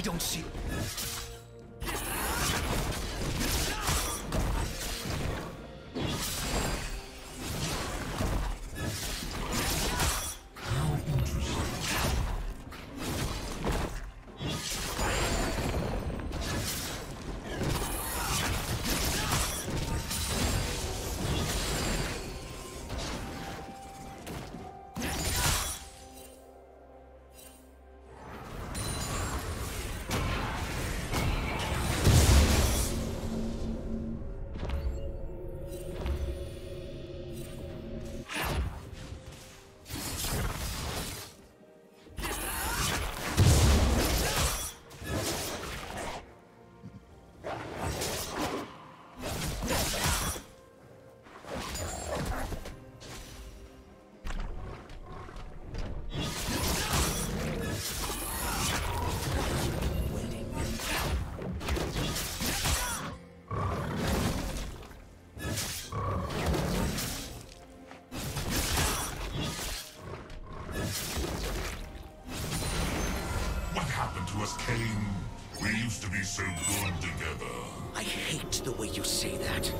I don't see... happened to us, Kayn? We used to be so good together. I hate the way you say that.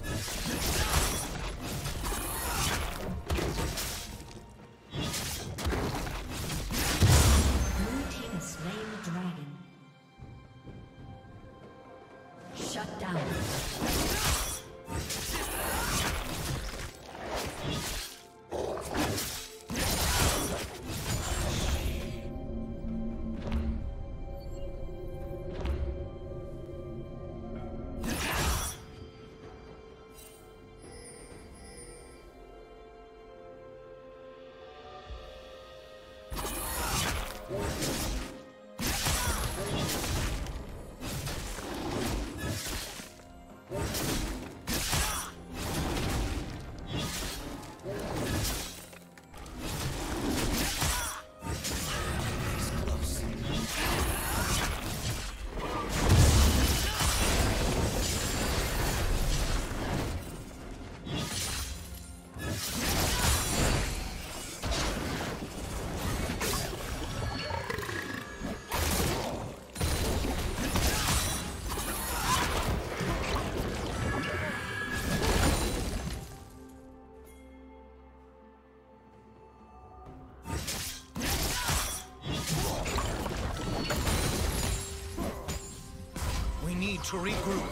Let's go. to regroup.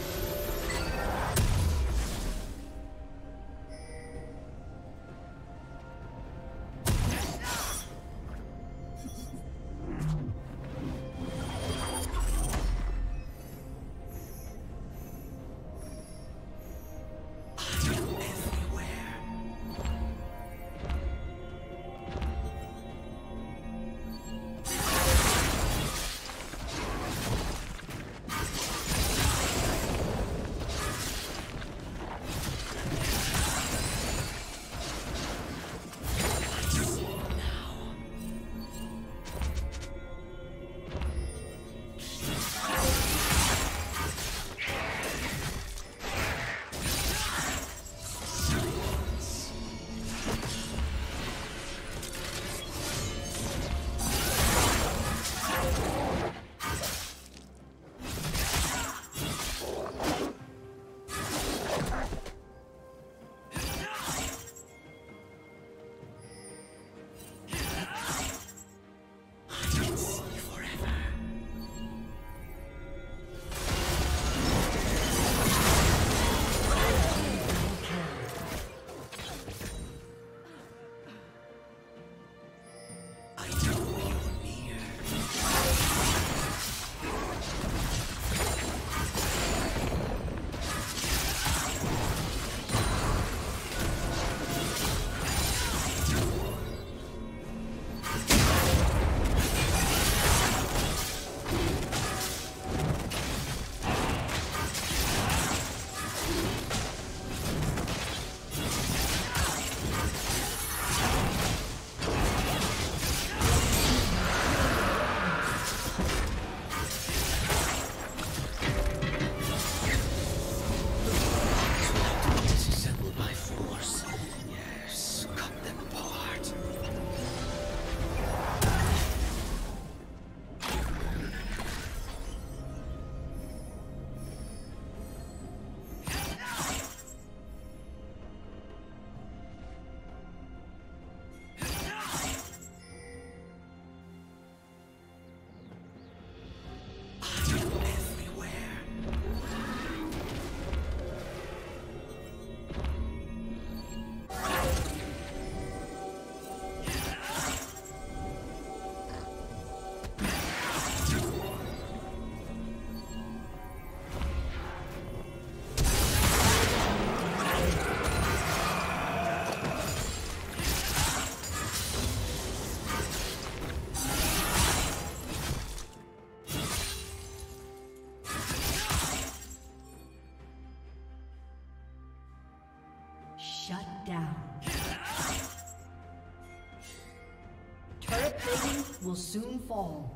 will soon fall.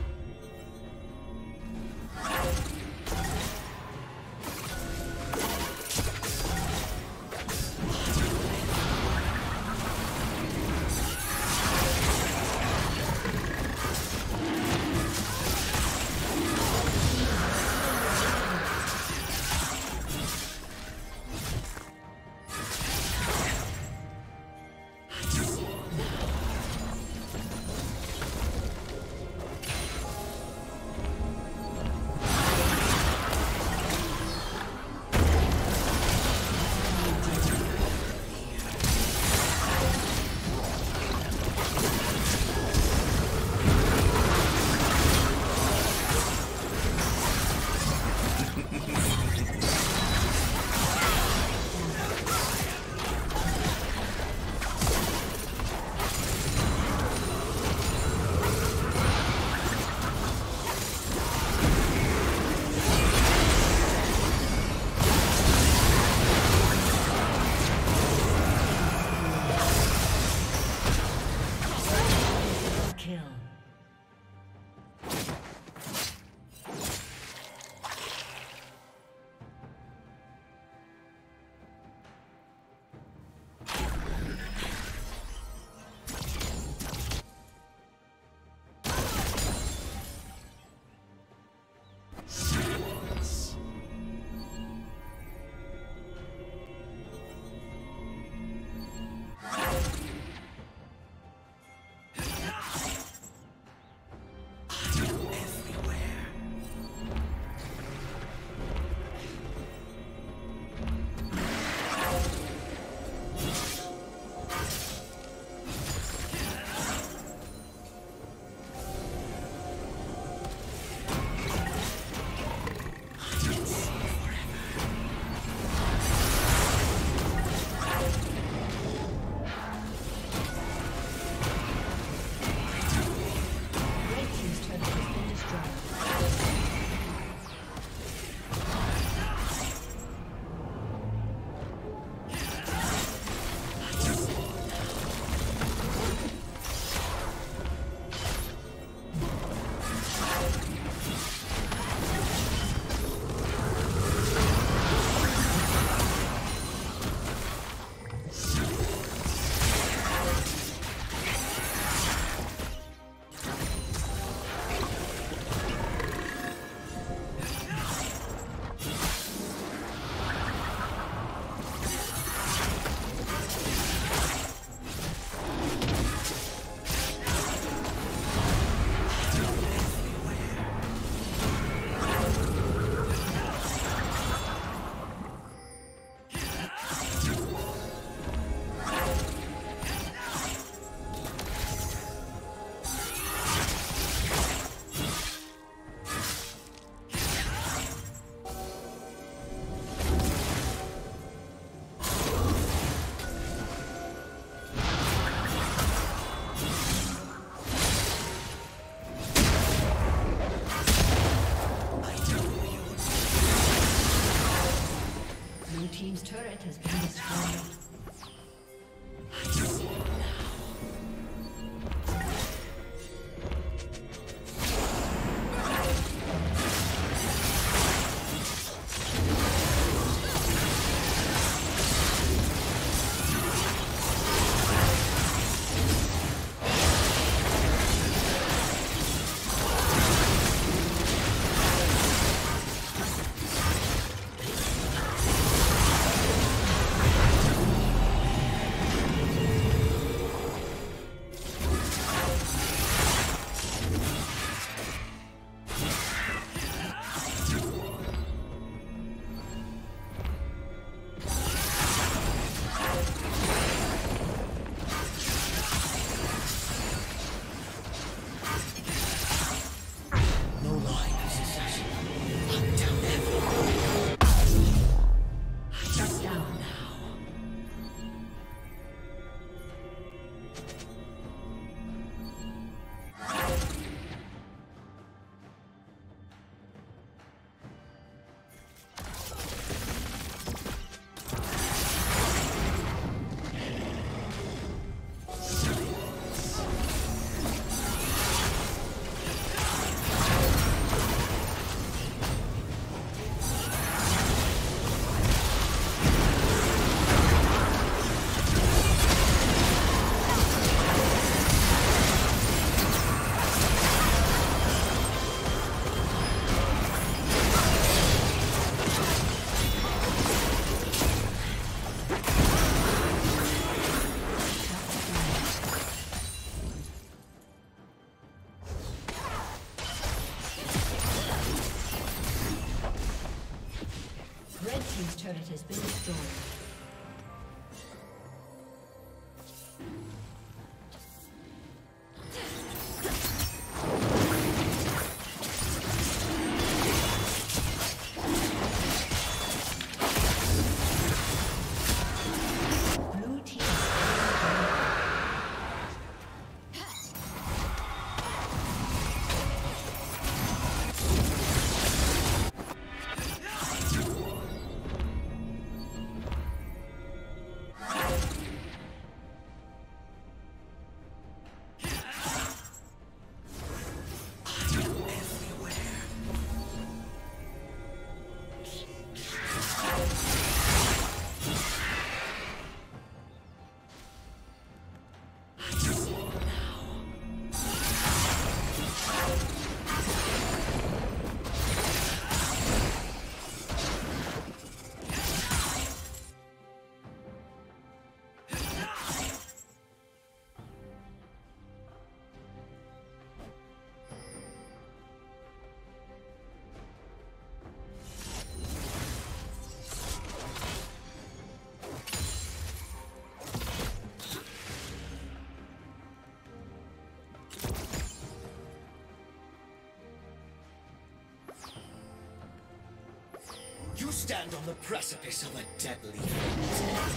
Stand on the precipice of a deadly fate.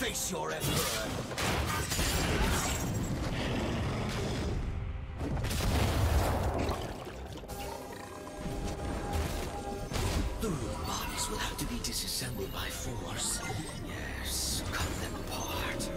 Face your emperor. The ruined bodies will have to be disassembled by force. Yes, cut them apart.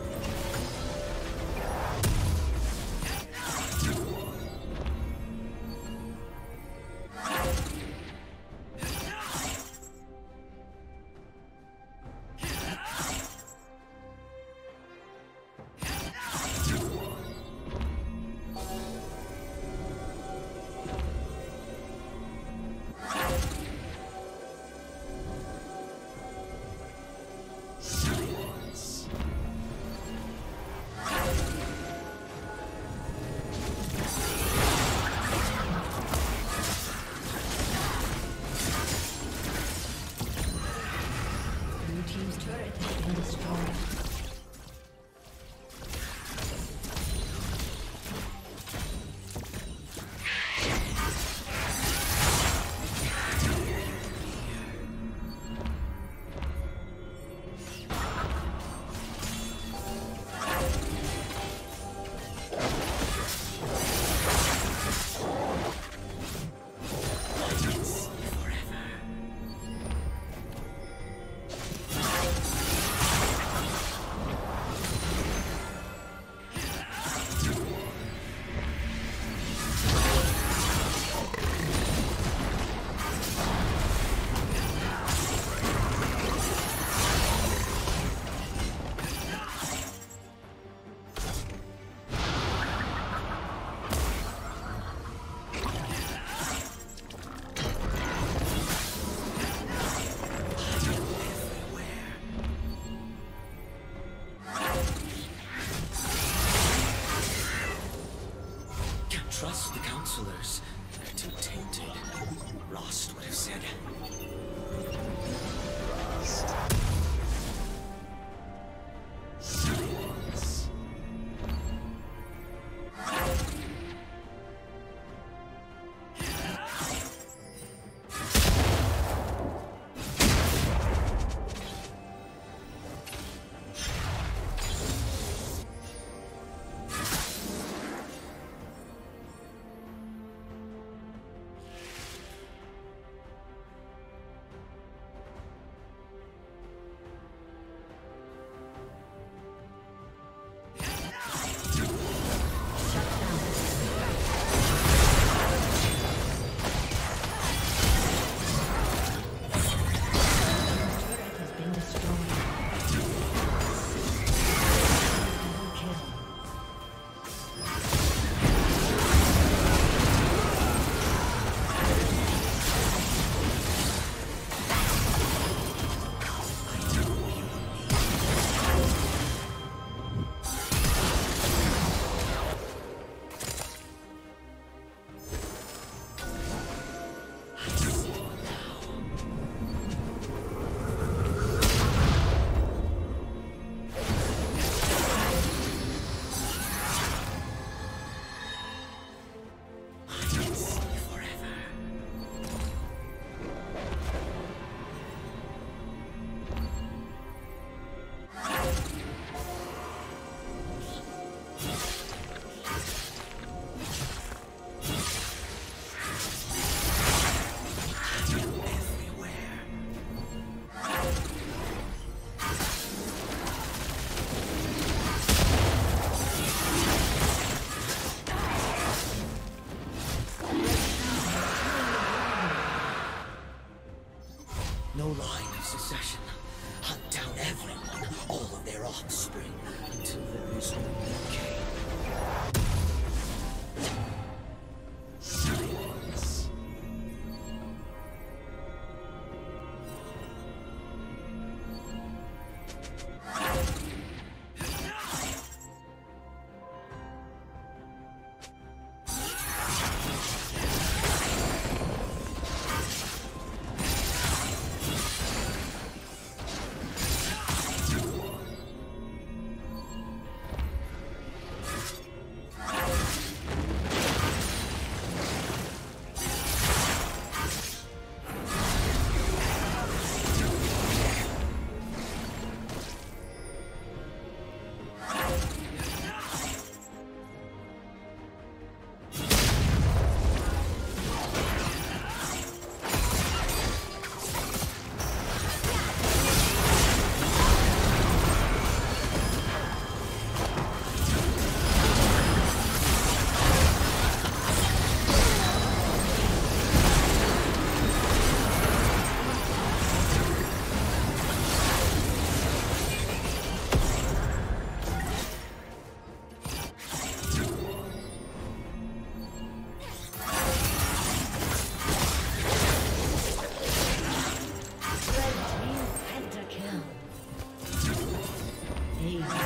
amazing.